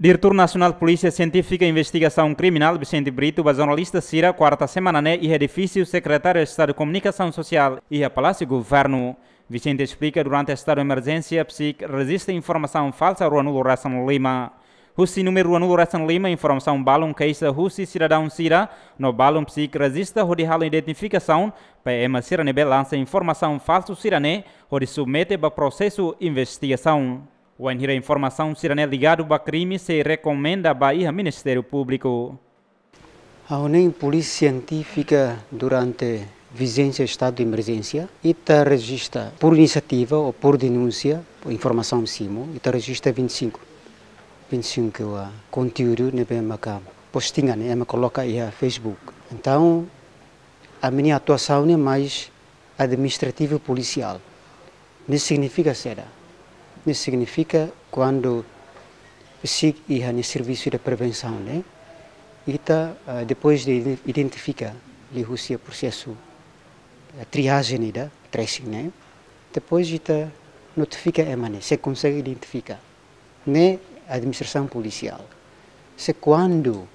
Diretor Nacional de Polícia Científica e Investigação Criminal, Vicente Brito, a jornalista Cira, quarta semana, né, e edifício secretário de Estado de Comunicação Social e a Palácio Governo. Vicente explica durante o estado de emergência, PSIC resiste informação falsa Ruanulo Rassan Lima. Husi número Ruanulo Rassan Lima, informação balão queixa Husi cidadão Cira, no balão PSIC resiste a identificação, PM Ciranebe lança informação falsa Cirane, onde submete para processo investigação. O a informação será ligado a crime se recomenda ao Ministério Público. A Unem Polícia Científica durante vigência estado de emergência e está registra por iniciativa ou por denúncia, por informação cimo, e está registra 25. 25 uh, conteúdo bem maca postinga né, me coloca aí a Facebook. Então, a minha atuação é mais administrativa policial. Isso significa será significa quando se ia no serviço de prevenção, né? E tá, depois de identificar o processo a triagem da tracing, né? Depois está notifica a mané, se consegue identificar, né? Administração policial. Se quando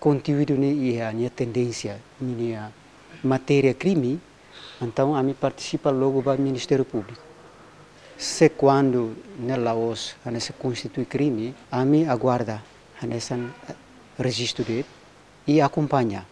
conteúdo né ia a tendência, minha matéria crime, então a mim participa logo para o Ministério Público se quando na Laos se constitui crime, a mim aguarda nesse registro dele e acompanha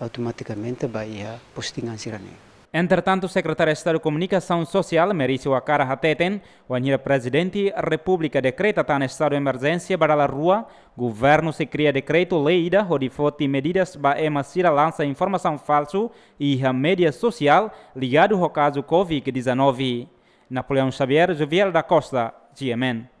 automaticamente a postingan sirane. Entretanto, o secretário de Estado de Comunicação Social, Merício Akara Hateten, o anhira presidente da República decreta tá estado de emergência para a rua, governo se cria decreto leida, onde fote medidas para emassira lança informação falsa e a mídia social ligado ao caso Covid-19. Napoleão Xavier, Joviel da Costa, GMN.